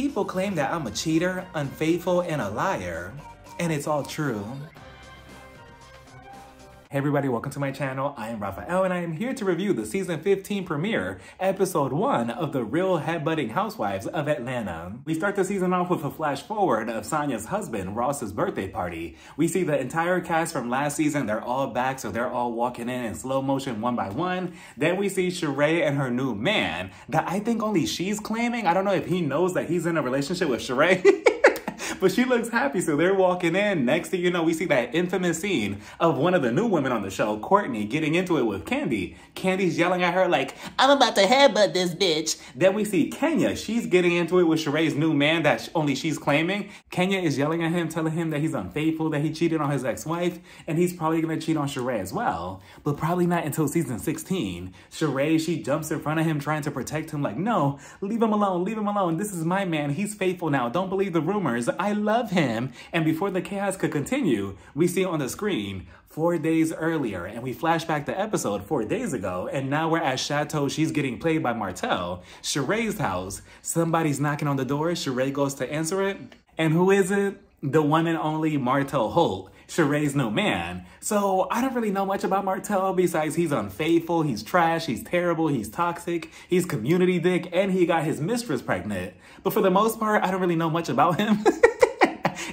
People claim that I'm a cheater, unfaithful, and a liar, and it's all true. Hey everybody, welcome to my channel. I am Rafael and I am here to review the season 15 premiere, episode 1 of The Real Headbutting Housewives of Atlanta. We start the season off with a flash forward of Sanya's husband, Ross's birthday party. We see the entire cast from last season, they're all back, so they're all walking in in slow motion one by one. Then we see Sheree and her new man that I think only she's claiming. I don't know if he knows that he's in a relationship with Sheree. but she looks happy. So they're walking in. Next thing you know, we see that infamous scene of one of the new women on the show, Courtney, getting into it with Kandi. Kandi's yelling at her like, I'm about to headbutt this bitch. Then we see Kenya. She's getting into it with Sheree's new man that only she's claiming. Kenya is yelling at him, telling him that he's unfaithful, that he cheated on his ex-wife, and he's probably gonna cheat on Sheree as well. But probably not until season 16. Sheree, she jumps in front of him trying to protect him like, no, leave him alone, leave him alone. This is my man. He's faithful now. Don't believe the rumors. I I love him. And before the chaos could continue, we see on the screen four days earlier and we flash back the episode four days ago and now we're at Chateau. She's getting played by Martell. Sheree's house. Somebody's knocking on the door. Sheree goes to answer it. And who is it? The one and only Martell Holt. Sheree's no man. So I don't really know much about Martell besides he's unfaithful, he's trash, he's terrible, he's toxic, he's community dick, and he got his mistress pregnant. But for the most part, I don't really know much about him.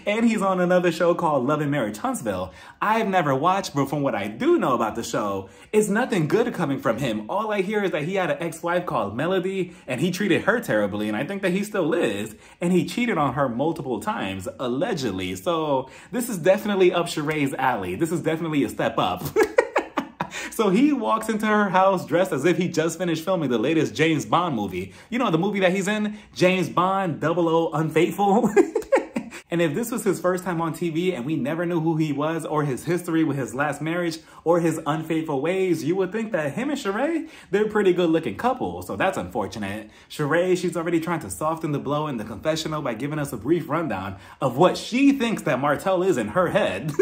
and he's on another show called Love and Marriage Huntsville. I've never watched, but from what I do know about the show, it's nothing good coming from him. All I hear is that he had an ex-wife called Melody, and he treated her terribly, and I think that he still is, and he cheated on her multiple times, allegedly. So this is definitely up Sheree's alley. This is definitely a step up. So he walks into her house dressed as if he just finished filming the latest James Bond movie. You know, the movie that he's in? James Bond, Double O Unfaithful. And if this was his first time on TV and we never knew who he was or his history with his last marriage or his unfaithful ways, you would think that him and Sheree, they're a pretty good looking couple. So that's unfortunate. Sheree, she's already trying to soften the blow in the confessional by giving us a brief rundown of what she thinks that Martell is in her head.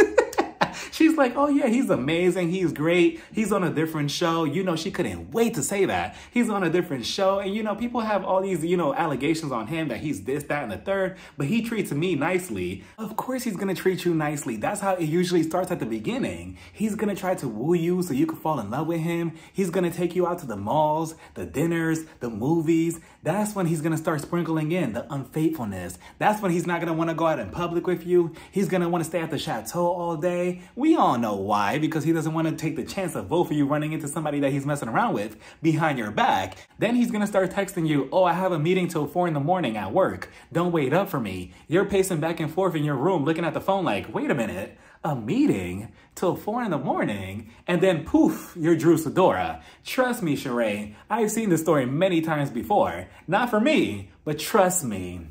She's like, oh yeah, he's amazing. He's great. He's on a different show. You know, she couldn't wait to say that. He's on a different show. And you know, people have all these, you know, allegations on him that he's this, that, and the third, but he treats me nicely. Of course he's gonna treat you nicely. That's how it usually starts at the beginning. He's gonna try to woo you so you can fall in love with him. He's gonna take you out to the malls, the dinners, the movies. That's when he's gonna start sprinkling in the unfaithfulness. That's when he's not gonna wanna go out in public with you. He's gonna wanna stay at the chateau all day. We all know why, because he doesn't want to take the chance of both of you running into somebody that he's messing around with behind your back. Then he's to start texting you, oh, I have a meeting till four in the morning at work. Don't wait up for me. You're pacing back and forth in your room looking at the phone like, wait a minute, a meeting till four in the morning, and then poof, you're Drew Sidora. Trust me, Sheree, I've seen this story many times before. Not for me, but trust me.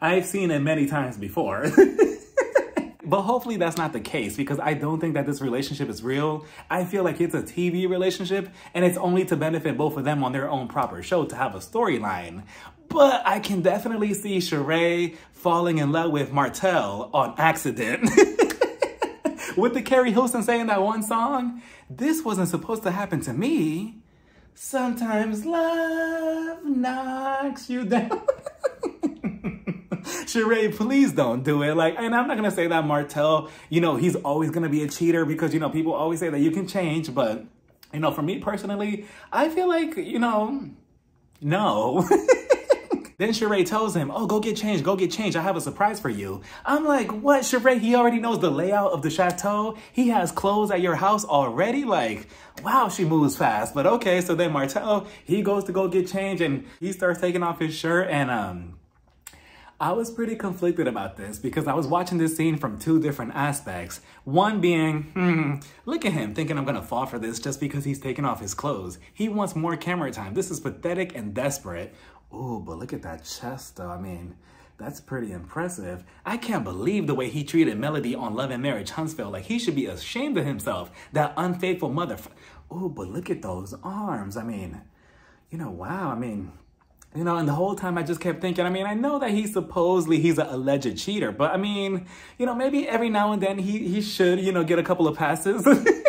I've seen it many times before. but hopefully that's not the case because I don't think that this relationship is real. I feel like it's a TV relationship and it's only to benefit both of them on their own proper show to have a storyline. But I can definitely see Sheree falling in love with Martell on accident. with the Keri Hilson saying that one song, this wasn't supposed to happen to me. Sometimes love knocks you down. Sheree, please don't do it. Like, and I'm not gonna say that Martell, you know, he's always gonna be a cheater because, you know, people always say that you can change, but, you know, for me personally, I feel like, you know, no. Then Sheree tells him, oh, go get changed, go get changed. I have a surprise for you. I'm like, what, Sheree? He already knows the layout of the chateau. He has clothes at your house already? Like, wow, she moves fast. But okay, so then Martell, he goes to go get changed and he starts taking off his shirt and um I was pretty conflicted about this because I was watching this scene from two different aspects. One being, hmm, look at him thinking I'm gonna fall for this just because he's taking off his clothes. He wants more camera time. This is pathetic and desperate. Ooh, but look at that chest though. I mean, that's pretty impressive. I can't believe the way he treated Melody on Love and Marriage Huntsville. Like he should be ashamed of himself. That unfaithful mother. Ooh, but look at those arms. I mean, you know, wow. I mean, you know, and the whole time I just kept thinking, I mean, I know that he's supposedly, he's an alleged cheater, but I mean, you know, maybe every now and then he, he should, you know, get a couple of passes.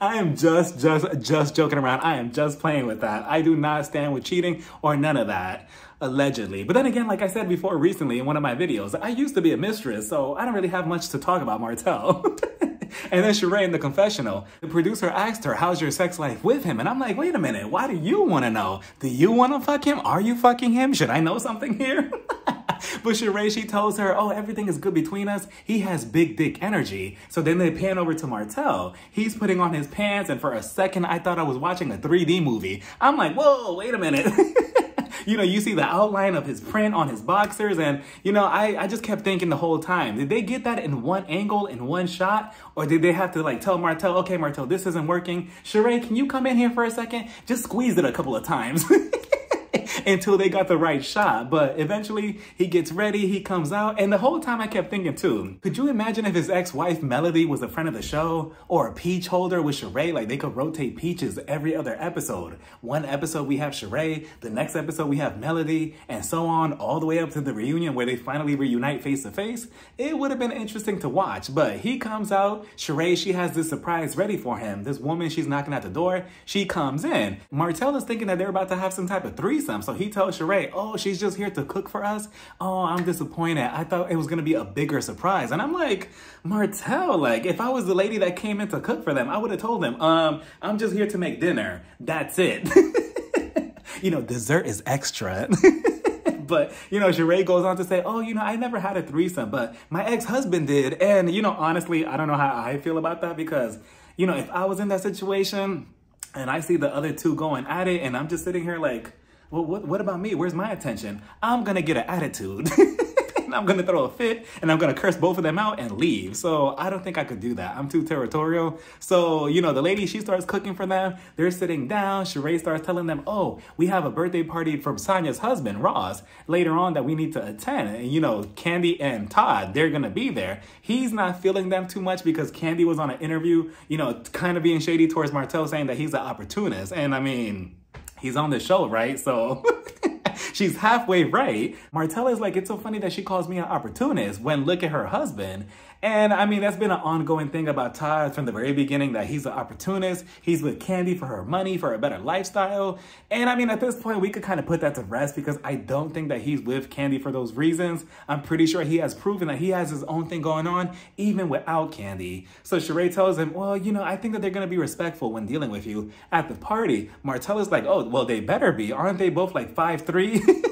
I am just, just, just joking around. I am just playing with that. I do not stand with cheating or none of that allegedly. But then again, like I said before recently in one of my videos, I used to be a mistress, so I don't really have much to talk about Martell. and then Sheree in the confessional, the producer asked her, how's your sex life with him? And I'm like, wait a minute, why do you want to know? Do you want to fuck him? Are you fucking him? Should I know something here? but Sheree, she tells her, oh, everything is good between us. He has big dick energy. So then they pan over to Martell. He's putting on his pants, and for a second, I thought I was watching a 3D movie. I'm like, whoa, wait a minute. you know, you see the outline of his print on his boxers. And, you know, I, I just kept thinking the whole time, did they get that in one angle, in one shot? Or did they have to like tell Martell, okay, Martell, this isn't working. Sheree, can you come in here for a second? Just squeeze it a couple of times. until they got the right shot. But eventually he gets ready, he comes out, and the whole time I kept thinking too, could you imagine if his ex-wife Melody was a friend of the show or a peach holder with Sheree? Like they could rotate peaches every other episode. One episode we have Sheree, the next episode we have Melody, and so on all the way up to the reunion where they finally reunite face to face. It would have been interesting to watch, but he comes out, Sheree, she has this surprise ready for him. This woman, she's knocking at the door, she comes in. Martell is thinking that they're about to have some type of threesome, so he tells Sheree, oh, she's just here to cook for us. Oh, I'm disappointed. I thought it was going to be a bigger surprise. And I'm like, Martell, like, if I was the lady that came in to cook for them, I would have told them, um, I'm just here to make dinner. That's it. you know, dessert is extra. but you know, Sheree goes on to say, "Oh, you know, I never had a threesome, but my ex-husband did." And you know, honestly, I don't know how I feel about that because, you know, if I was in that situation and I see the other two going at it, and I'm just sitting here like, well, what, what about me? Where's my attention? I'm gonna get an attitude. and I'm gonna throw a fit and I'm gonna curse both of them out and leave. So I don't think I could do that. I'm too territorial. So, you know, the lady, she starts cooking for them. They're sitting down. Sheree starts telling them, oh, we have a birthday party from Sanya's husband, Ross, later on that we need to attend. And, you know, Kandi and Todd, they're gonna be there. He's not feeling them too much because Kandi was on an interview, you know, kind of being shady towards Martell saying that he's an opportunist. And I mean, he's on the show, right? So she's halfway right. Martell is like, it's so funny that she calls me an opportunist when look at her husband. And I mean, that's been an ongoing thing about Todd from the very beginning that he's an opportunist. He's with Kandi for her money, for a better lifestyle. And I mean, at this point, we could kind of put that to rest because I don't think that he's with Kandi for those reasons. I'm pretty sure he has proven that he has his own thing going on, even without Kandi. So Sheree tells him, well, you know, I think that they're going to be respectful when dealing with you at the party. Martell is like, oh, well, they better be. Aren't they both like five three?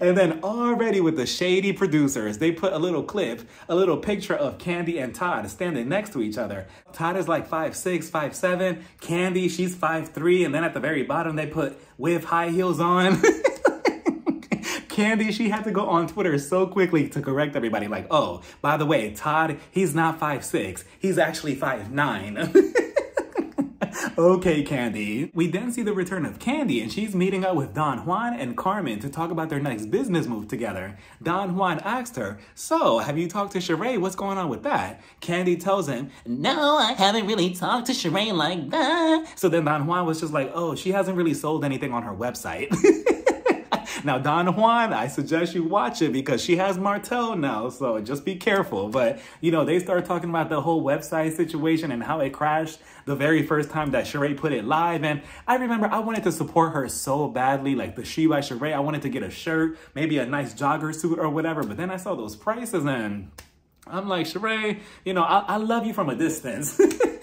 And then already with the shady producers, they put a little clip, a little picture of Kandi and Todd standing next to each other. Todd is like five six, five seven. Kandi, she's five three. And then at the very bottom, they put with high heels on. Kandi, she had to go on Twitter so quickly to correct everybody. Like, oh, by the way, Todd, he's not five six. He's actually five nine. okay, Kandi. We then see the return of Kandi, and she's meeting up with Don Juan and Carmen to talk about their next business move together. Don Juan asked her, So, have you talked to Sheree? What's going on with that? Kandi tells him, No, I haven't really talked to Sheree like that. So then Don Juan was just like, Oh, she hasn't really sold anything on her website. Now, Don Juan, I suggest you watch it because she has Martell now, so just be careful. But, you know, they start talking about the whole website situation and how it crashed the very first time that Sheree put it live. And I remember I wanted to support her so badly, like the She by Sheree. I wanted to get a shirt, maybe a nice jogger suit or whatever. But then I saw those prices and I'm like, Sheree, you know, I, I love you from a distance.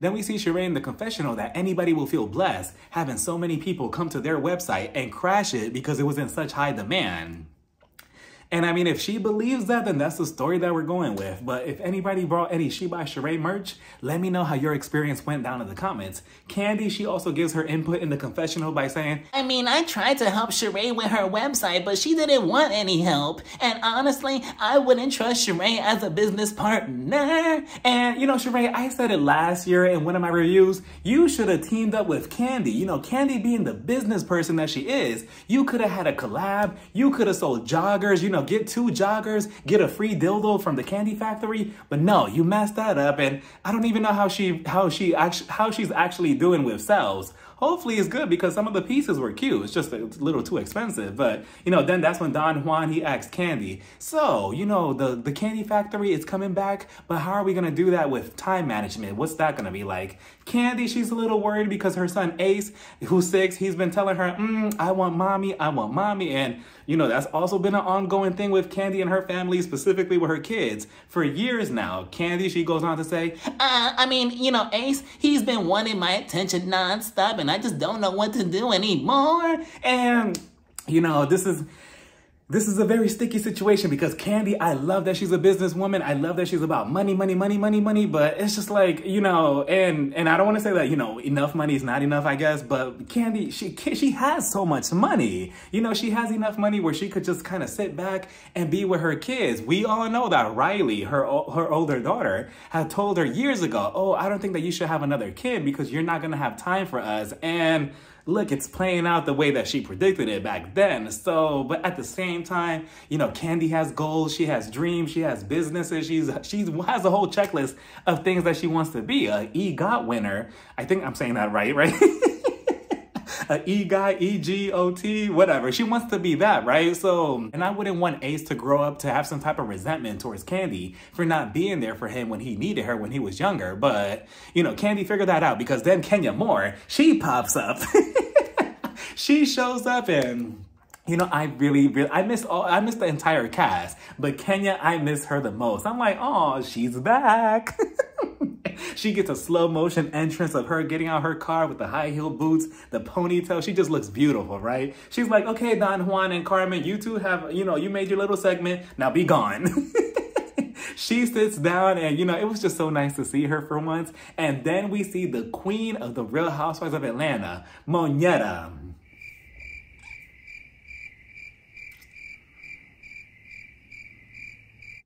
Then we see Sheree in the confessional that anybody will feel blessed having so many people come to their website and crash it because it was in such high demand. And I mean, if she believes that, then that's the story that we're going with. But if anybody brought any She by Sheree merch, let me know how your experience went down in the comments. Kandi, she also gives her input in the confessional by saying, I mean, I tried to help Sheree with her website, but she didn't want any help. And honestly, I wouldn't trust Sheree as a business partner. And you know, Sheree, I said it last year in one of my reviews. You should have teamed up with Kandi. You know, Kandi being the business person that she is, you could have had a collab. You could have sold joggers, you know, know, get two joggers, get a free dildo from the candy factory. But no, you messed that up. And I don't even know how she, how she actually, how she's actually doing with sales. hopefully it's good because some of the pieces were cute. It's just a little too expensive. But, you know, then that's when Don Juan, he asked Kandi, so, you know, the, the candy factory is coming back, but how are we going to do that with time management? What's that going to be like? Kandi, she's a little worried because her son Ace, who's six, he's been telling her, mm, I want mommy, I want mommy. And, you know, that's also been an ongoing thing with Kandi and her family, specifically with her kids, for years now. Kandi, she goes on to say, uh, I mean, you know, Ace, he's been wanting my attention nonstop, and I just don't know what to do anymore. And, you know, this is this is a very sticky situation because Kandi, I love that she's a businesswoman. I love that she's about money, money, money, money, money. But it's just like, you know, and and I don't want to say that, you know, enough money is not enough, I guess. But Kandi, she she has so much money. You know, she has enough money where she could just kind of sit back and be with her kids. We all know that Riley, her her older daughter, had told her years ago, oh, I don't think that you should have another kid because you're not gonna have time for us. And look, it's playing out the way that she predicted it back then. So, but at the same time, you know, Kandi has goals, she has dreams, she has businesses, she's she has a whole checklist of things that she wants to be. A EGOT winner. I think I'm saying that right, right? a EGOT, E-G-O-T, whatever. She wants to be that, right? So, and I wouldn't want Ace to grow up to have some type of resentment towards Kandi for not being there for him when he needed her when he was younger. But, you know, Kandi figured that out because then Kenya Moore, she pops up. she shows up and you know, I really, really, I miss all, I miss the entire cast, but Kenya, I miss her the most. I'm like, oh, she's back. she gets a slow motion entrance of her getting out her car with the high heel boots, the ponytail. She just looks beautiful, right? She's like, okay, Don Juan and Carmen, you two have, you know, you made your little segment. Now be gone. she sits down and you know it was just so nice to see her for once and then we see the queen of the real housewives of atlanta Monyetta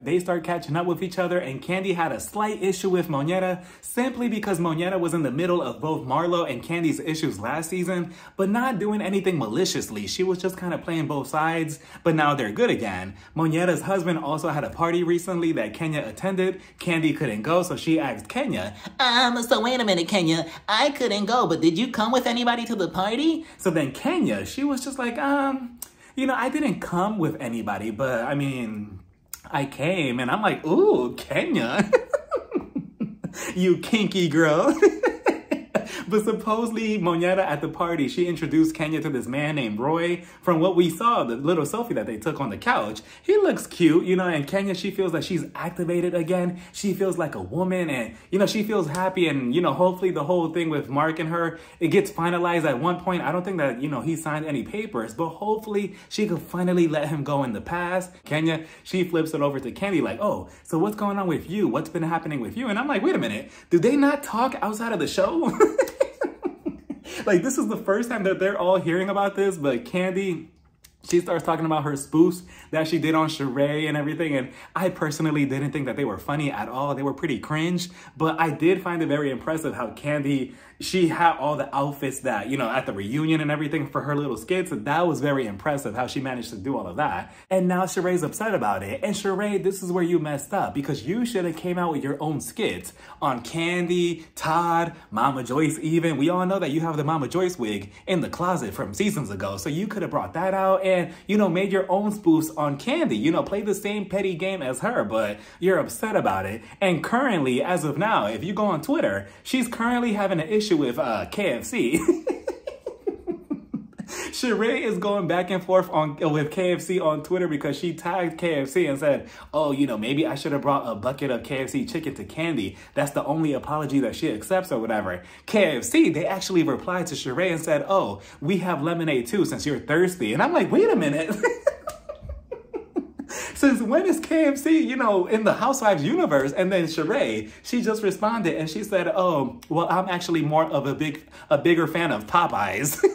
They start catching up with each other and Kandi had a slight issue with Monyetta simply because Monyetta was in the middle of both Marlo and Kandi's issues last season, but not doing anything maliciously. She was just kind of playing both sides, but now they're good again. Monyetta's husband also had a party recently that Kenya attended. Kandi couldn't go, so she asked Kenya, Um, so wait a minute, Kenya. I couldn't go, but did you come with anybody to the party? So then Kenya, she was just like, um, you know, I didn't come with anybody, but I mean, I came and I'm like, ooh, Kenya. you kinky girl. but supposedly Monyetta at the party, she introduced Kenya to this man named Roy. From what we saw, the little selfie that they took on the couch, he looks cute, you know, and Kenya, she feels that she's activated again. She feels like a woman and, you know, she feels happy and, you know, hopefully the whole thing with Mark and her, it gets finalized at one point. I don't think that, you know, he signed any papers, but hopefully she could finally let him go in the past. Kenya, she flips it over to Kandi like, oh, so what's going on with you? What's been happening with you? And I'm like, wait a minute, do they not talk outside of the show? like this is the first time that they're all hearing about this, but Kandi she starts talking about her spoofs that she did on Sheree and everything. And I personally didn't think that they were funny at all. They were pretty cringe, but I did find it very impressive how Kandi she had all the outfits that, you know, at the reunion and everything for her little skits. And that was very impressive how she managed to do all of that. And now Sheree's upset about it. And Sheree, this is where you messed up because you should have came out with your own skits on Kandi, Todd, Mama Joyce even. We all know that you have the Mama Joyce wig in the closet from seasons ago. So you could have brought that out and, you know, made your own spoofs on Kandi. You know, play the same petty game as her, but you're upset about it. And currently, as of now, if you go on Twitter, she's currently having an issue issue with uh, KFC. Sheree is going back and forth on with KFC on Twitter because she tagged KFC and said, "Oh, you know, maybe I should have brought a bucket of KFC chicken to Kandi. That's the only apology that she accepts or whatever." KFC they actually replied to Sheree and said, "Oh, we have lemonade too since you're thirsty." And I'm like, "Wait a minute." Since when is KFC, you know, in the Housewives universe? And then Sheree, she just responded and she said, oh, well, I'm actually more of a big, a bigger fan of Popeyes.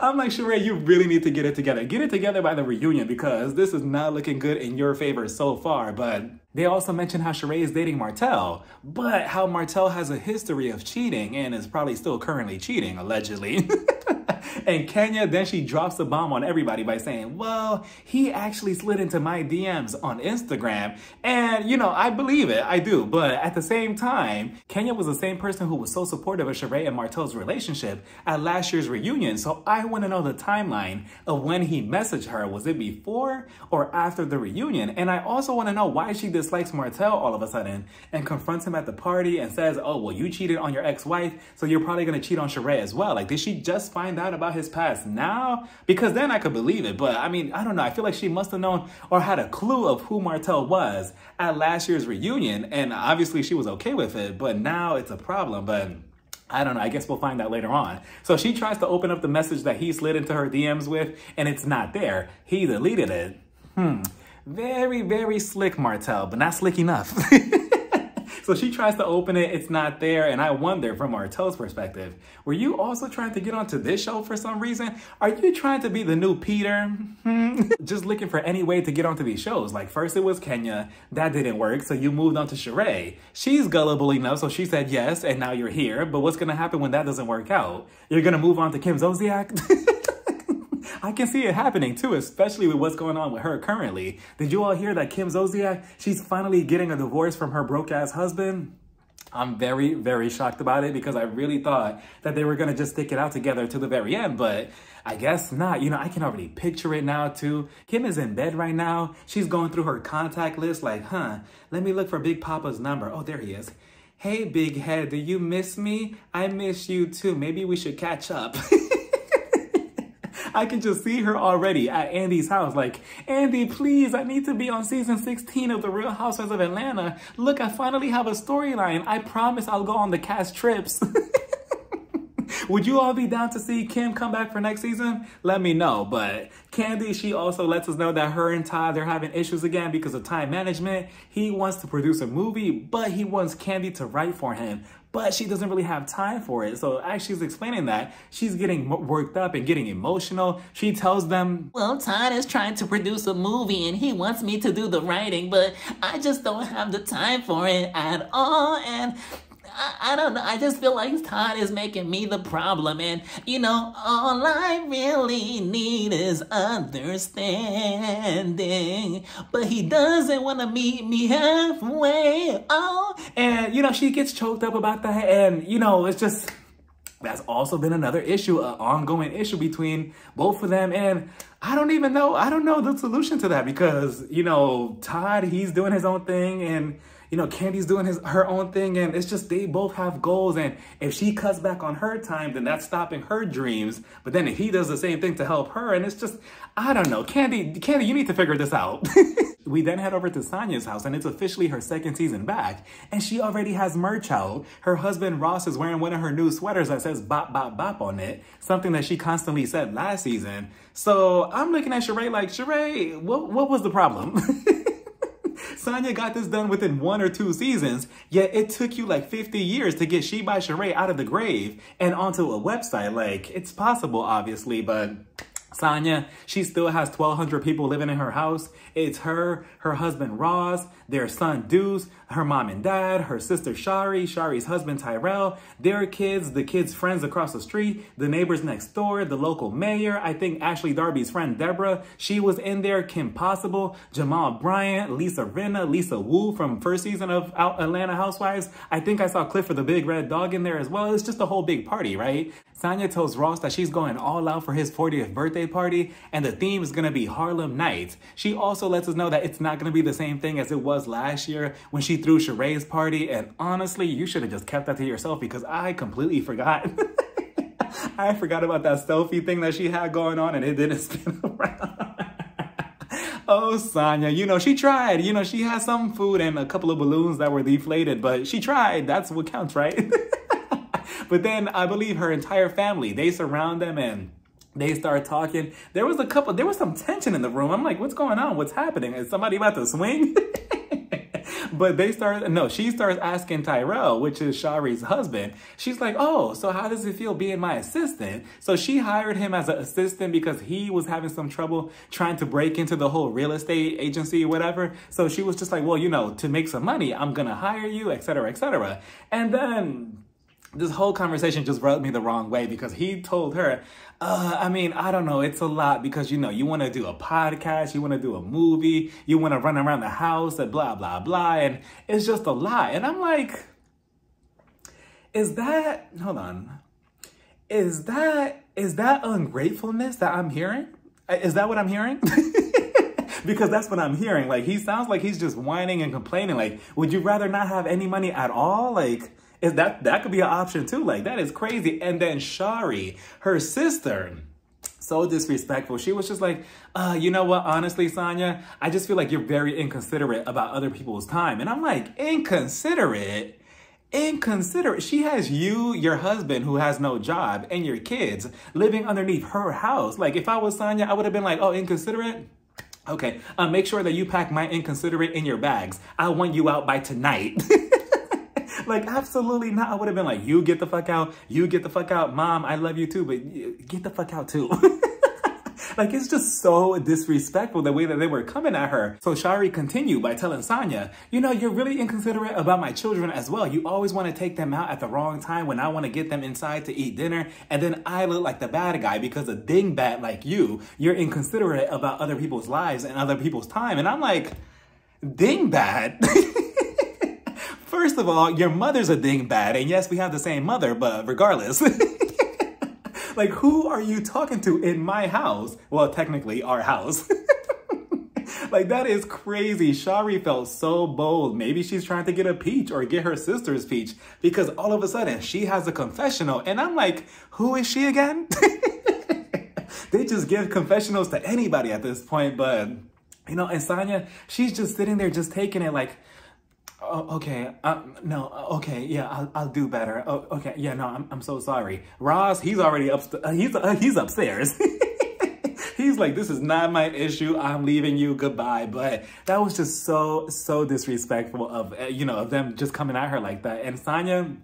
I'm like, Sheree, you really need to get it together. Get it together by the reunion because this is not looking good in your favor so far. But they also mentioned how Sheree is dating Martell, but how Martell has a history of cheating and is probably still currently cheating, allegedly. and Kenya, then she drops the bomb on everybody by saying, well, he actually slid into my DMs on Instagram. And, you know, I believe it, I do. But at the same time, Kenya was the same person who was so supportive of Sheree and Martell's relationship at last year's reunion. So I want to know the timeline of when he messaged her. Was it before or after the reunion? And I also want to know why she dislikes Martell all of a sudden and confronts him at the party and says, oh, well, you cheated on your ex-wife, so you're probably going to cheat on Sheree as well. Like, did she just find out about his past now? Because then I could believe it. But I mean, I don't know. I feel like she must have known or had a clue of who Martell was at last year's reunion. And obviously she was okay with it, but now it's a problem. But I don't know. I guess we'll find out later on. So she tries to open up the message that he slid into her DMs with, and it's not there. He deleted it. Hmm. Very, very slick, Martell, but not slick enough. So she tries to open it, it's not there, and I wonder from Martell's perspective, were you also trying to get onto this show for some reason? Are you trying to be the new Peter? Just looking for any way to get onto these shows. Like first it was Kenya, that didn't work, so you moved on to Sheree. She's gullible enough, so she said yes, and now you're here, but what's gonna happen when that doesn't work out? You're gonna move on to Kim Zolciak? I can see it happening too, especially with what's going on with her currently. Did you all hear that Kim Zolciak, she's finally getting a divorce from her broke ass husband? I'm very, very shocked about it because I really thought that they were going to just stick it out together to the very end, but I guess not. You know, I can already picture it now too. Kim is in bed right now. She's going through her contact list like, huh, let me look for Big Papa's number. Oh, there he is. Hey, Big Head, do you miss me? I miss you too. Maybe we should catch up. I can just see her already at Andy's house. Like, Andy, please, I need to be on season 16 of The Real Housewives of Atlanta. Look, I finally have a storyline. I promise I'll go on the cast trips. Would you all be down to see Kim come back for next season? Let me know. But Kandi, she also lets us know that her and Todd, they're having issues again because of time management. He wants to produce a movie, but he wants Kandi to write for him but she doesn't really have time for it. So as she's explaining that, she's getting worked up and getting emotional. She tells them, Well, Todd is trying to produce a movie and he wants me to do the writing, but I just don't have the time for it at all. And I, I, don't know. I just feel like Todd is making me the problem. And, you know, all I really need is understanding. But he doesn't want to meet me halfway. Oh. And, you know, she gets choked up about that. And, you know, it's just that's also been another issue, an ongoing issue between both of them. And I don't even know, I don't know the solution to that because, you know, Todd, he's doing his own thing and you know, Kandi's doing his her own thing and it's just they both have goals and if she cuts back on her time, then that's stopping her dreams. But then if he does the same thing to help her and it's just, I don't know, Kandi, Kandi, you need to figure this out. we then head over to Sanya's house and it's officially her second season back and she already has merch out. Her husband Ross is wearing one of her new sweaters that says bop bop bop on it, something that she constantly said last season. So I'm looking at Sheree like, Sheree, what, what was the problem? Sanya got this done within one or two seasons, yet it took you like 50 years to get She by Sheree out of the grave and onto a website. Like, it's possible, obviously, but Sanya, she still has 1,200 people living in her house. It's her, her husband Ross, their son Deuce, her mom and dad, her sister Shari, Shari's husband Tyrell, their kids, the kids' friends across the street, the neighbors next door, the local mayor, I think Ashley Darby's friend Deborah, she was in there, Kim Possible, Jamal Bryant, Lisa Rinna, Lisa Wu from first season of Atlanta Housewives. I think I saw Clifford the Big Red Dog in there as well. It's just a whole big party, right? Sanya tells Ross that she's going all out for his 40th birthday party and the theme is to be Harlem Nights. She also lets us know that it's not to be the same thing as it was last year when she threw Sheree's party and honestly, you should have just kept that to yourself because I completely forgot. I forgot about that selfie thing that she had going on and it didn't spin around. oh, Sanya, you know, she tried. You know, she had some food and a couple of balloons that were deflated, but she tried. That's what counts, right? But then I believe her entire family, they surround them and they start talking. There was a couple, there was some tension in the room. I'm like, what's going on? What's happening? Is somebody about to swing? But they started, no, she starts asking Tyrell, which is Shari's husband. She's like, oh, so how does it feel being my assistant? So she hired him as an assistant because he was having some trouble trying to break into the whole real estate agency or whatever. So she was just like, well, you know, to make some money, I'm going to hire you, etc., etc. And then this whole conversation just rubbed me the wrong way because he told her, uh, I mean, I don't know, it's a lot because you know, you want to do a podcast, you want to do a movie, you want to run around the house and blah, blah, blah. And it's just a lot. And I'm like, is that, hold on, is that, is that ungratefulness that I'm hearing? Is that what I'm hearing? because that's what I'm hearing. Like, he sounds like he's just whining and complaining. Like, would you rather not have any money at all? Like, is that that could be an option too? Like, that is crazy. And then Shari, her sister, so disrespectful. She was just like, uh, you know what? Honestly, Sanya, I just feel like you're very inconsiderate about other people's time. And I'm like, inconsiderate? Inconsiderate. She has you, your husband who has no job, and your kids living underneath her house. Like, if I was Sanya, I would have been like, oh, inconsiderate? Okay, uh, make sure that you pack my inconsiderate in your bags. I want you out by tonight. like, absolutely not. I would have been like, you get the fuck out. You get the fuck out. Mom, I love you too, but get the fuck out too. like, it's just so disrespectful the way that they were coming at her. So Shari continued by telling Sanya, you know, you're really inconsiderate about my children as well. You always want to take them out at the wrong time when I want to get them inside to eat dinner. And then I look like the bad guy because a dingbat like you, you're inconsiderate about other people's lives and other people's time. And I'm like, dingbat? First of all, your mother's a dingbat, and yes, we have the same mother, but regardless. like, who are you talking to in my house? Well, technically, our house. like, that is crazy. Shari felt so bold. Maybe she's trying to get a peach or get her sister's peach because all of a sudden she has a confessional. And I'm like, who is she again? they just give confessionals to anybody at this point, but you know, and Sanya, she's just sitting there just taking it like, Oh, okay. Uh, no. Okay. Yeah, I'll, I'll do better. Oh, okay. Yeah. No, I'm, I'm so sorry. Ross, he's already up. Uh, he's uh, he's upstairs. he's like, this is not my issue. I'm leaving you. Goodbye. But that was just so so disrespectful of uh, you know of them just coming at her like that. And Sanya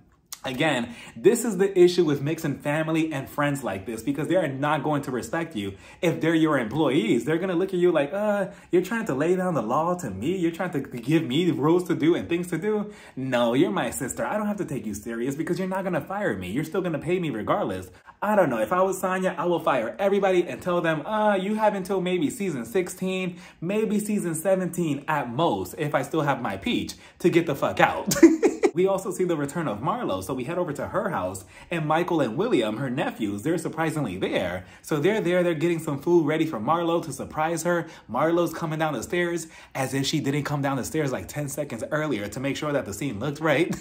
Again, this is the issue with mixing family and friends like this because they are not going to respect you if they're your employees. They're going to look at you like, uh, you're trying to lay down the law to me. You're trying to give me rules to do and things to do. No, you're my sister. I don't have to take you serious because you're not going to fire me. You're still going to pay me regardless. I don't know. If I was Sanya, I will fire everybody and tell them, uh, you have until maybe season 16, maybe season 17 at most, if I still have my peach, to get the fuck out. we also see the return of Marlo. So we head over to her house and Michael and William, her nephews, they're surprisingly there. So they're there, they're getting some food ready for Marlo to surprise her. Marlo's coming down the stairs as if she didn't come down the stairs like 10 seconds earlier to make sure that the scene looked right.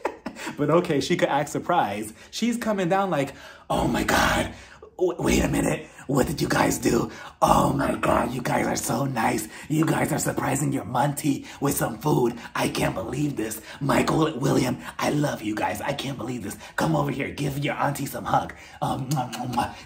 but okay, she could act surprised. She's coming down like, oh my God, wait a minute. What did you guys do? Oh my God, you guys are so nice. You guys are surprising your Monty with some food. I can't believe this. Michael, William, I love you guys. I can't believe this. Come over here. Give your auntie some hug. Um,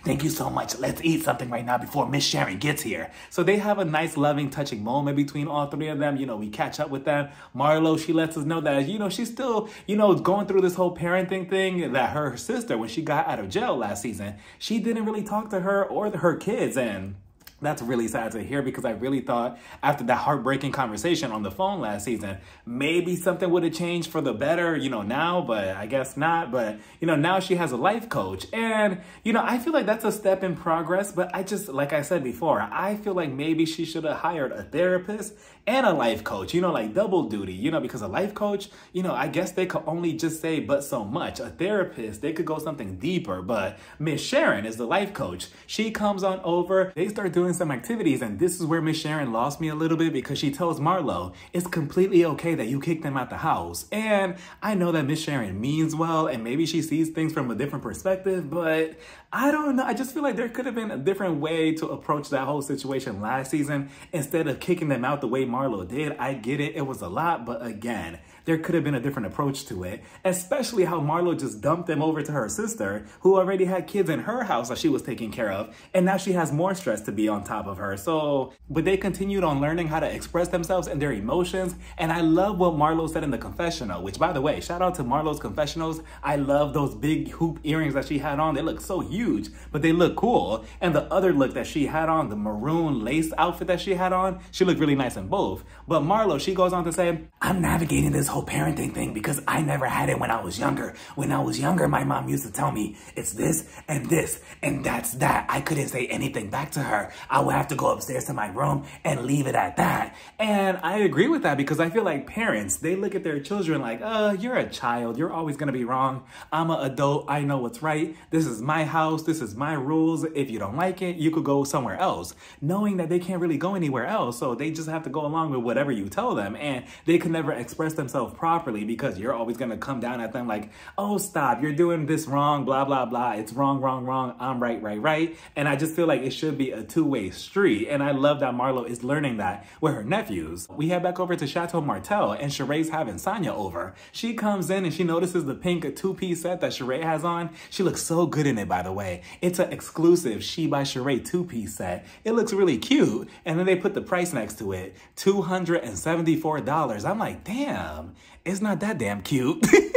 thank you so much. Let's eat something right now before Miss Sharon gets here. So they have a nice, loving, touching moment between all three of them. You know, we catch up with them. Marlo, she lets us know that, you know, she's still, you know, going through this whole parenting thing that her sister, when she got out of jail last season, she didn't really talk to her or her kids and that's really sad to hear because I really thought after that heartbreaking conversation on the phone last season, maybe something would have changed for the better, you know, now, but I guess not. But, you know, now she has a life coach. And, you know, I feel like that's a step in progress. But I just, like I said before, I feel like maybe she should have hired a therapist and a life coach, you know, like double duty, you know, because a life coach, you know, I guess they could only just say but so much. A therapist, they could go something deeper. But Miss Sharon is the life coach. She comes on over, they start doing some activities, and this is where Miss Sharon lost me a little bit because she tells Marlo it's completely okay that you kick them out the house. And I know that Miss Sharon means well, and maybe she sees things from a different perspective, but I don't know. I just feel like there could have been a different way to approach that whole situation last season instead of kicking them out the way Marlo did. I get it. It was a lot, but again, there could have been a different approach to it, especially how Marlo just dumped them over to her sister, who already had kids in her house that she was taking care of, and now she has more stress to be on top of her. So, but they continued on learning how to express themselves and their emotions, and I love what Marlo said in the confessional, which by the way, shout out to Marlo's confessionals. I love those big hoop earrings that she had on. They look so huge, but they look cool. And the other look that she had on, the maroon lace outfit that she had on, she looked really nice in both. But Marlo, she goes on to say, I'm navigating this whole whole parenting thing because I never had it when I was younger. When I was younger, my mom used to tell me it's this and this and that's that. I couldn't say anything back to her. I would have to go upstairs to my room and leave it at that. And I agree with that because I feel like parents, they look at their children like, uh, you're a child. You're always going to be wrong. I'm an adult. I know what's right. This is my house. This is my rules. If you don't like it, you could go somewhere else. Knowing that they can't really go anywhere else. So they just have to go along with whatever you tell them. And they can never express themselves properly because you're always going to come down at them like, oh, stop. You're doing this wrong. Blah, blah, blah. It's wrong, wrong, wrong. I'm right, right, right. And I just feel like it should be a two-way street. And I love that Marlo is learning that with her nephews. We head back over to Chateau Martell, and Sheree's having Sanya over. She comes in and she notices the pink two-piece set that Sheree has on. She looks so good in it, by the way. It's an exclusive She by Sheree two-piece set. It looks really cute. And then they put the price next to it, $274. I'm like, damn, it's not that damn cute.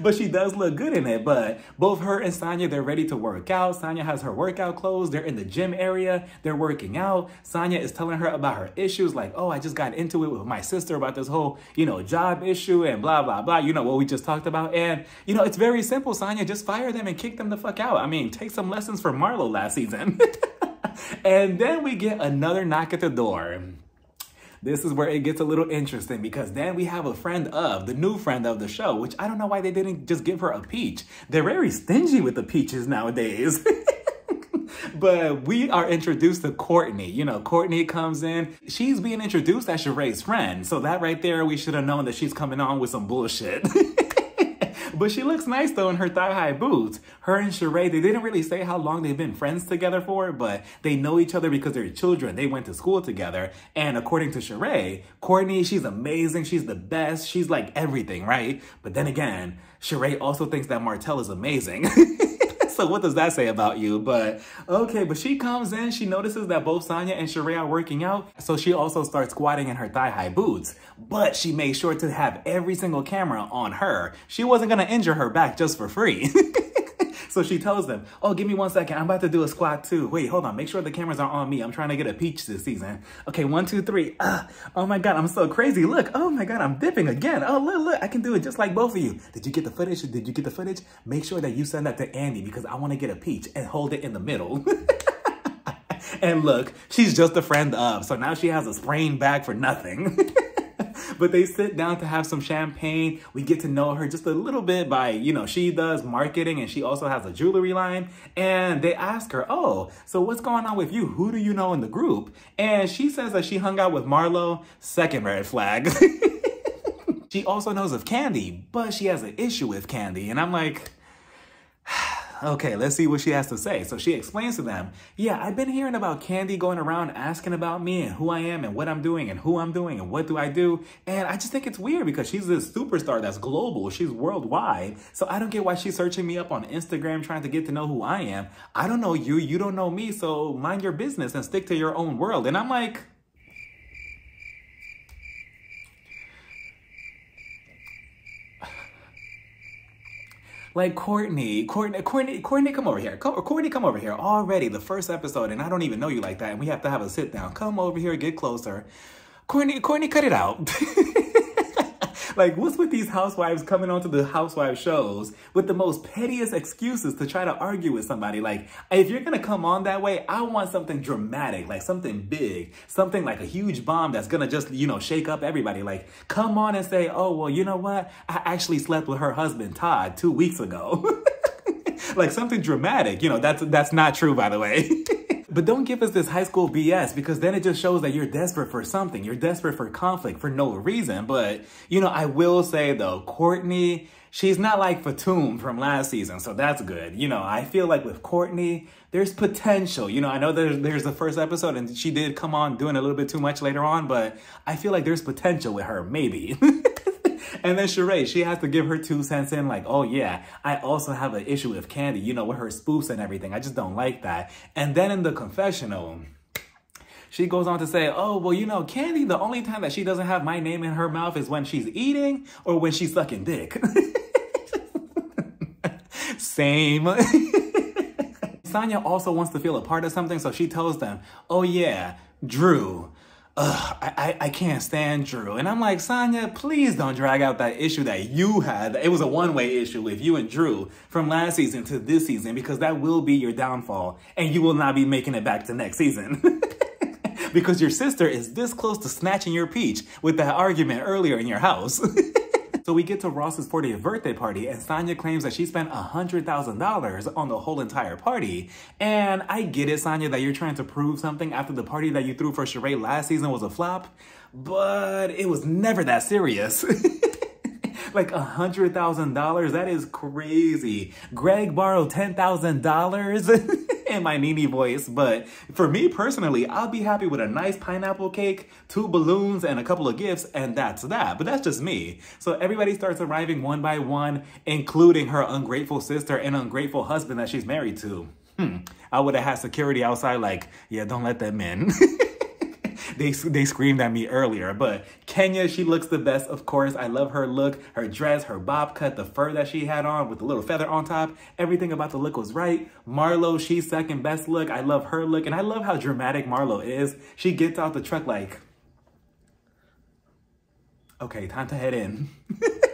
but she does look good in it. But both her and Sanya, they're ready to work out. Sanya has her workout clothes. They're in the gym area. They're working out. Sanya is telling her about her issues, like, oh, I just got into it with my sister about this whole, you know, job issue and blah, blah, blah. You know, what we just talked about. And, you know, it's very simple, Sanya. Just fire them and kick them the fuck out. I mean, take some lessons from Marlo last season. and then we get another knock at the door this is where it gets a little interesting because then we have a friend of, the new friend of the show, which I don't know why they didn't just give her a peach. They're very stingy with the peaches nowadays. but we are introduced to Courtney. You know, Courtney comes in. She's being introduced as Sheree's friend. So that right there, we should have known that she's coming on with some bullshit. But she looks nice though in her thigh-high boots. Her and Sheree, they didn't really say how long they've been friends together for, but they know each other because they're children. They went to school together. And according to Sheree, Courtney, she's amazing. She's the best. She's like everything, right? But then again, Sheree also thinks that Martell is amazing. so what does that say about you? But okay, but she comes in, she notices that both Sanya and Sheree are working out. So she also starts squatting in her thigh-high boots. But she made sure to have every single camera on her. She wasn't gonna injure her back just for free. So she tells them, oh, give me one second. I'm about to do a squat too. Wait, hold on. Make sure the cameras are on me. I'm trying to get a peach this season. Okay, one, two, three. Uh, oh my God, I'm so crazy. Look, oh my God, I'm dipping again. Oh, look, look, I can do it just like both of you. Did you get the footage? Did you get the footage? Make sure that you send that to Andy because I want to get a peach and hold it in the middle. and look, she's just a friend of. So now she has a sprained back for nothing. but they sit down to have some champagne. We get to know her just a little bit by, you know, she does marketing and she also has a jewelry line. And they ask her, oh, so what's going on with you? Who do you know in the group? And she says that she hung out with Marlo. Second red flag. she also knows of Kandi, but she has an issue with Kandi. And I'm like, Okay, let's see what she has to say. So she explains to them, yeah, I've been hearing about Kandi going around asking about me and who I am and what I'm doing and who I'm doing and what do I do. And I just think it's weird because she's this superstar that's global. She's worldwide. So I don't get why she's searching me up on Instagram trying to get to know who I am. I don't know you. You don't know me. So mind your business and stick to your own world. And I'm like, Like Courtney, Courtney, Courtney, Courtney, come over here. Courtney, come over here. Already the first episode, and I don't even know you like that, and we have to have a sit down. Come over here, get closer. Courtney, Courtney, cut it out. Like, what's with these housewives coming onto the housewife shows with the most pettiest excuses to try to argue with somebody? Like, if you're gonna come on that way, I want something dramatic, like something big, something like a huge bomb that's gonna just, you know, shake up everybody. Like, come on and say, oh, well, you know what? I actually slept with her husband, Todd, two weeks ago. like something dramatic, you know, that's, that's not true, by the way. But don't give us this high school BS because then it just shows that you're desperate for something. You're desperate for conflict for no reason. But, you know, I will say though, Courtney, she's not like Fatum from last season. So that's good. You know, I feel like with Courtney, there's potential. You know, I know there's, there's the first episode and she did come on doing a little bit too much later on, but I feel like there's potential with her, maybe. and then Sheree, she has to give her two cents in like, oh yeah, I also have an issue with Kandi, you know, with her spoofs and everything. I just don't like that. And then in the confessional, she goes on to say, oh, well, you know, Kandi, the only time that she doesn't have my name in her mouth is when she's eating or when she's sucking dick. Same. Sanya also wants to feel a part of something, so she tells them, oh yeah, Drew, Ugh, I, I can't stand Drew. And I'm like, Sanya, please don't drag out that issue that you had. It was a one-way issue with you and Drew from last season to this season because that will be your downfall and you will not be making it back to next season. because your sister is this close to snatching your peach with that argument earlier in your house. So we get to Ross's 40th birthday party and Sanya claims that she spent $100,000 on the whole entire party. And I get it, Sanya, that you're trying to prove something after the party that you threw for Sheree last season was a flop, but it was never that serious. like a hundred thousand dollars that is crazy greg borrowed ten thousand dollars in my NeNe voice, but for me personally, I'll be happy with a nice pineapple cake, two balloons, and a couple of gifts, and that's that. But that's just me. So everybody starts arriving one by one, including her ungrateful sister and ungrateful husband that she's married to. Hmm. I would have had security outside like, yeah, don't let them in. they they screamed at me earlier. But Kenya, she looks the best, of course. I love her look, her dress, her bob cut, the fur that she had on with the little feather on top. Everything about the look was right. Marlo, she's second best look. I love her look, and I love how dramatic Marlo is. She gets out the truck like, okay, time to head in.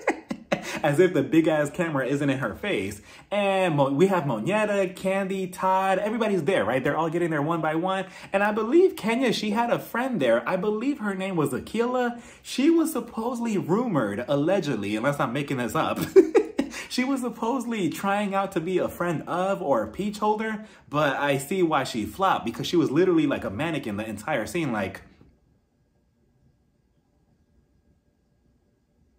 as if the big ass camera isn't in her face. And we have Monyetta, Kandi, Todd, everybody's there, right? They're all getting there one by one. And I believe Kenya, she had a friend there. I believe her name was Akila. She was supposedly rumored, allegedly, unless I'm making this up. she was supposedly trying out to be a friend of or a peach holder, but I see why she flopped because she was literally like a mannequin the entire scene. Like,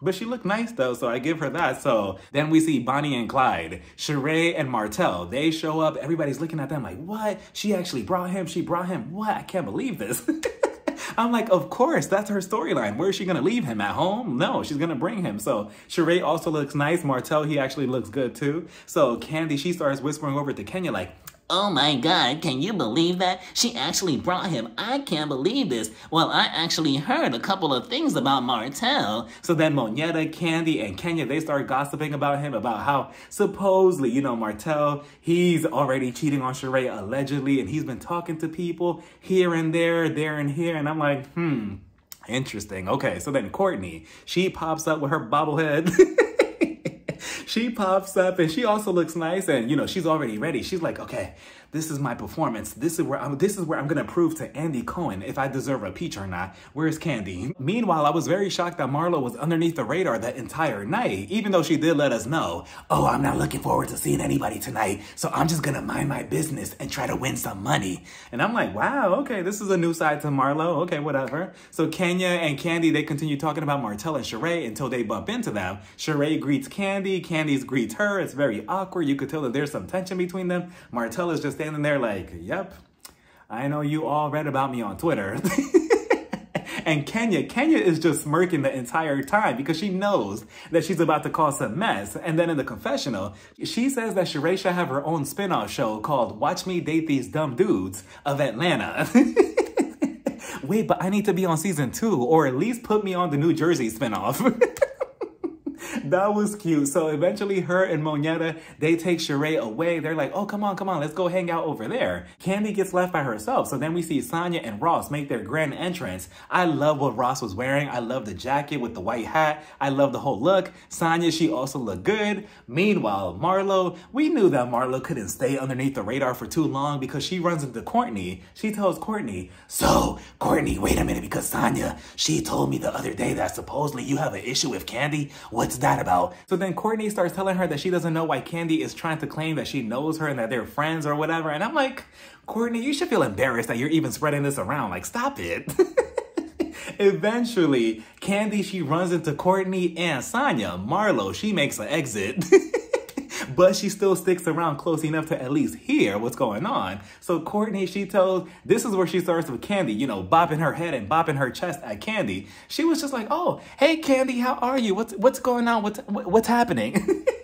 But she looked nice though, so I give her that. So then we see Bonnie and Clyde, Sheree and Martell. They show up, everybody's looking at them like, what? She actually brought him, she brought him. What? I can't believe this. I'm like, of course, that's her storyline. Where is she gonna leave him? At home? No, she's gonna bring him. So Sheree also looks nice. Martell, he actually looks good too. So Kandi, she starts whispering over to Kenya like, Oh my god, can you believe that? She actually brought him. I can't believe this. Well, I actually heard a couple of things about Martell. So then Monyetta, Kandi, and Kenya, they start gossiping about him, about how supposedly, you know, Martell, he's already cheating on Sheree allegedly, and he's been talking to people here and there, there and here. And I'm like, hmm, interesting. Okay, so then Courtney, she pops up with her bobblehead. she pops up and she also looks nice and you know she's already ready. She's like okay this is my performance. This is where I'm this is where I'm gonna prove to Andy Cohen if I deserve a peach or not. Where's Kandi? Meanwhile, I was very shocked that Marlo was underneath the radar that entire night, even though she did let us know, oh, I'm not looking forward to seeing anybody tonight, so I'm just gonna mind my business and try to win some money. And I'm like, wow, okay, this is a new side to Marlo. Okay, whatever. So Kenya and Kandi, they continue talking about Martell and Sheree until they bump into them. Sheree greets Kandi, Candice greets her. It's very awkward. You could tell that there's some tension between them. Martell is just standing there like, yep, I know you all read about me on Twitter. and Kenya, Kenya is just smirking the entire time because she knows that she's about to cause some mess. And then in the confessional, she says that Sheree should have her own spinoff show called Watch Me Date These Dumb Dudes of Atlanta. Wait, but I need to be on season two, or at least put me on the New Jersey spinoff. that was cute. So eventually her and Monyetta, they take Sheree away. They're like, oh, come on, come on, let's go hang out over there. Kandi gets left by herself. So then we see Sanya and Ross make their grand entrance. I love what Ross was wearing. I love the jacket with the white hat. I love the whole look. Sanya, she also looked good. Meanwhile, Marlo, we knew that Marlo couldn't stay underneath the radar for too long because she runs into Courtney. She tells Courtney, so Courtney, wait a minute, because Sanya, she told me the other day that supposedly you have an issue with Kandi. What's that about? So then Courtney starts telling her that she doesn't know why Kandi is trying to claim that she knows her and that they're friends or whatever. And I'm like, Courtney, you should feel embarrassed that you're even spreading this around. Like, stop it. Eventually, Kandi, she runs into Courtney and Sanya. Marlo, she makes an exit. but she still sticks around close enough to at least hear what's going on. So Courtney, she tells, this is where she starts with Kandi, you know, bopping her head and bopping her chest at Kandi. She was just like, oh, hey Kandi, how are you? What's, what's going on? What's, what's happening?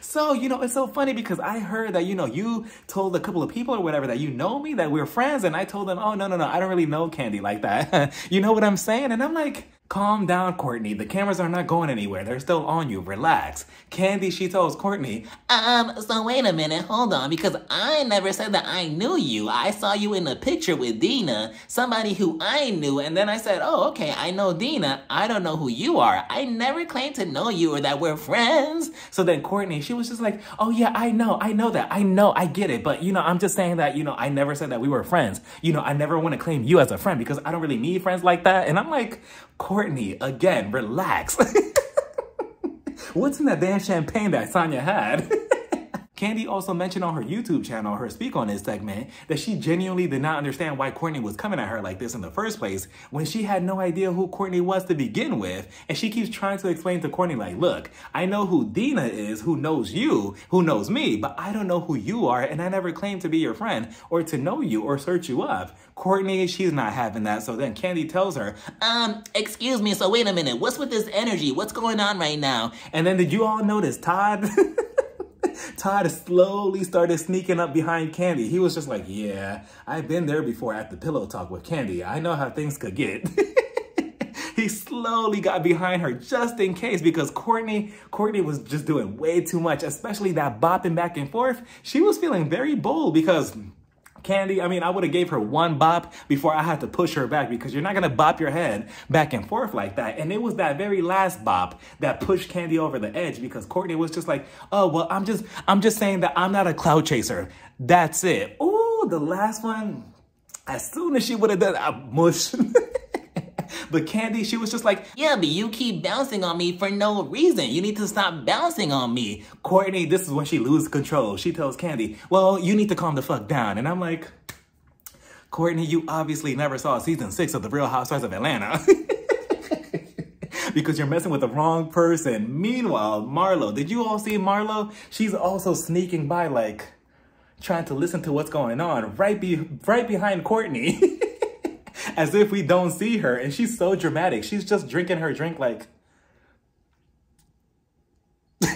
So, you know, it's so funny because I heard that, you know, you told a couple of people or whatever that you know me, that we're friends. And I told them, oh, no, no, no, I don't really know Kandi like that. you know what I'm saying? And I'm like, Calm down, Courtney. The cameras are not going anywhere. They're still on you. Relax. Kandi, she tells Courtney, Um, so wait a minute, hold on, because I never said that I knew you. I saw you in a picture with Dina, somebody who I knew, and then I said, oh, okay, I know Dina. I don't know who you are. I never claimed to know you or that we're friends. So then Courtney, she was just like, oh yeah, I know, I know that, I know, I get it. But you know, I'm just saying that, you know, I never said that we were friends. You know, I never want to claim you as a friend because I don't really need friends like that. And I'm like, Courtney, again, relax. What's in that damn champagne that Sanya had? Kandi also mentioned on her YouTube channel, her Speak On This segment, that she genuinely did not understand why Courtney was coming at her like this in the first place when she had no idea who Courtney was to begin with. And she keeps trying to explain to Courtney, like, look, I know who Dina is, who knows you, who knows me, but I don't know who you are, and I never claimed to be your friend or to know you or search you up. Courtney, she's not having that. So then Kandi tells her, Um, excuse me, so wait a minute, what's with this energy? What's going on right now? And then did you all notice Todd? Todd slowly started sneaking up behind Kandi. He was just like, yeah, I've been there before at the pillow talk with Kandi. I know how things could get. he slowly got behind her just in case because Courtney, Courtney was just doing way too much, especially that bopping back and forth. She was feeling very bold because Kandi, I mean, I would have gave her one bop before I had to push her back because you're not going to bop your head back and forth like that. And it was that very last bop that pushed Kandi over the edge because Courtney was just like, oh, well, I'm just, I'm just saying that I'm not a cloud chaser. That's it. Ooh, the last one, as soon as she would have done, I mush. But Kandi, she was just like, Yeah, but you keep bouncing on me for no reason. You need to stop bouncing on me. Courtney, this is when she loses control. She tells Kandi, well, you need to calm the fuck down. And I'm like, Courtney, you obviously never saw season six of The Real Housewives of Atlanta. because you're messing with the wrong person. Meanwhile, Marlo, did you all see Marlo? She's also sneaking by like trying to listen to what's going on right be right behind Courtney. As if we don't see her and she's so dramatic. She's just drinking her drink like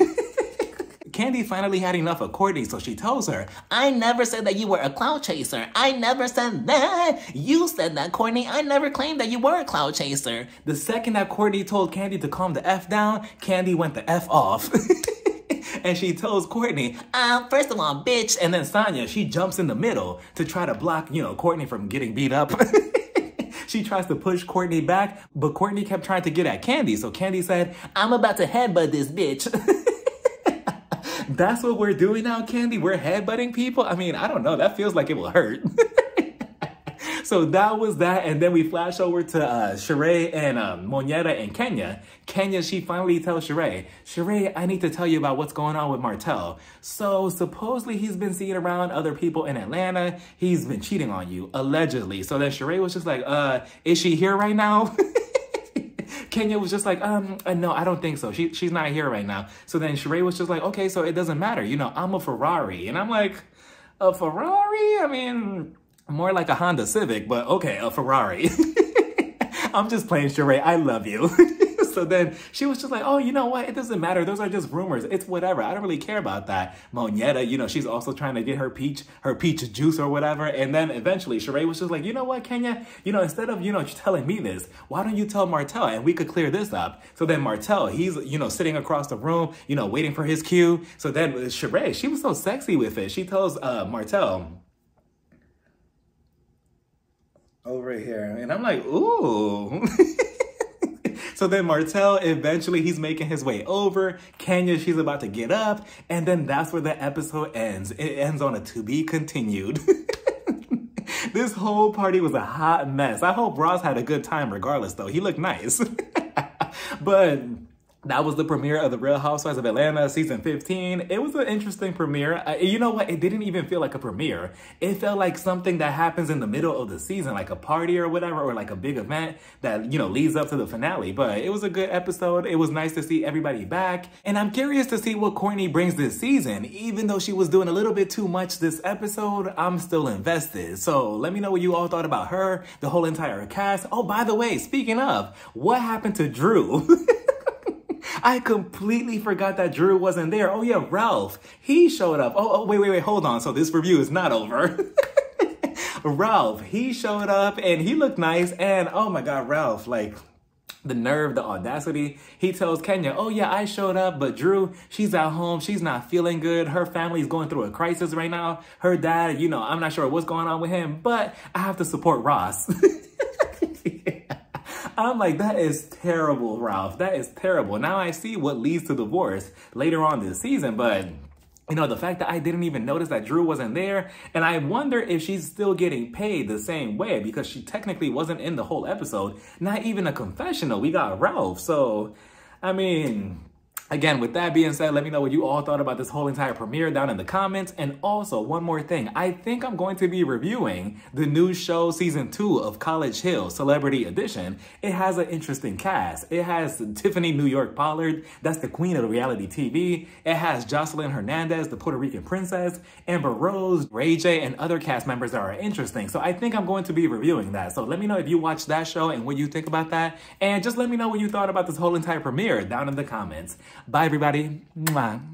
Kandi finally had enough of Courtney, so she tells her, I never said that you were a cloud chaser. I never said that. You said that, Courtney. I never claimed that you were a cloud chaser. The second that Courtney told Kandi to calm the F down, Kandi went the F off. and she tells Courtney, uh, first of all, bitch. And then Sanya, she jumps in the middle to try to block, you know, Courtney from getting beat up. she tries to push Courtney back, but Courtney kept trying to get at Kandi. So Kandi said, I'm about to headbutt this bitch. That's what we're doing now, Kandi. We're headbutting people? I mean, I don't know. That feels like it will hurt. so that was that. And then we flash over to uh, Sheree and um, Monyetta and Kenya. Kenya, she finally tells Sheree, Sheree, I need to tell you about what's going on with Martell. So supposedly he's been seeing around other people in Atlanta. He's been cheating on you, allegedly. So then Sheree was just like, uh, is she here right now? Kenya was just like, um, uh, no, I don't think so. She, she's not here right now. So then Sheree was just like, okay, so it doesn't matter. You know, I'm a Ferrari. And I'm like, a Ferrari? I mean, more like a Honda Civic, but okay, a Ferrari. I'm just playing Sheree. I love you. so then she was just like, oh, you know what? It doesn't matter. Those are just rumors. It's whatever. I don't really care about that. Monyetta, you know, she's also trying to get her peach, her peach juice or whatever. And then eventually Sheree was just like, you know what, Kenya? You know, instead of, you know, telling me this, why don't you tell Martell and we could clear this up? So then Martell, he's, you know, sitting across the room, you know, waiting for his cue. So then Sheree, she was so sexy with it. She tells uh, Martell, over here. And I'm like, ooh. so then Martell, eventually he's making his way over. Kenya, she's about to get up. And then that's where the episode ends. It ends on a to be continued. this whole party was a hot mess. I hope Ross had a good time regardless though. He looked nice. but that was the premiere of The Real Housewives of Atlanta season 15. It was an interesting premiere. Uh, you know what? It didn't even feel like a premiere. It felt like something that happens in the middle of the season, like a party or whatever, or like a big event that, you know, leads up to the finale. But it was a good episode. It was nice to see everybody back. And I'm curious to see what Courtney brings this season. Even though she was doing a little bit too much this episode, I'm still invested. So let me know what you all thought about her, the whole entire cast. Oh, by the way, speaking of, what happened to Drew? I completely forgot that Drew wasn't there. Oh yeah, Ralph. He showed up. Oh, oh wait, wait, wait, hold on. So this review is not over. Ralph, he showed up and he looked nice. And oh my God, Ralph, like, the nerve, the audacity. He tells Kenya, oh yeah, I showed up, but Drew, she's at home. She's not feeling good. Her family's going through a crisis right now. Her dad, you know, I'm not sure what's going on with him, but I have to support Ross. I'm like, that is terrible, Ralph. That is terrible. Now I see what leads to divorce later on this season, but you know, the fact that I didn't even notice that Drew wasn't there, and I wonder if she's still getting paid the same way because she technically wasn't in the whole episode. Not even a confessional. We got Ralph. So, I mean, Again, with that being said, let me know what you all thought about this whole entire premiere down in the comments. And also, one more thing. I think I'm going to be reviewing the new show season two of College Hill, Celebrity Edition. It has an interesting cast. It has Tiffany New York Pollard, that's the queen of reality TV. It has Joseline Hernandez, the Puerto Rican princess, Amber Rose, Ray J, and other cast members that are interesting. So I think I'm going to be reviewing that. So let me know if you watched that show and what you think about that. And just let me know what you thought about this whole entire premiere down in the comments. Bye, everybody. Mwah.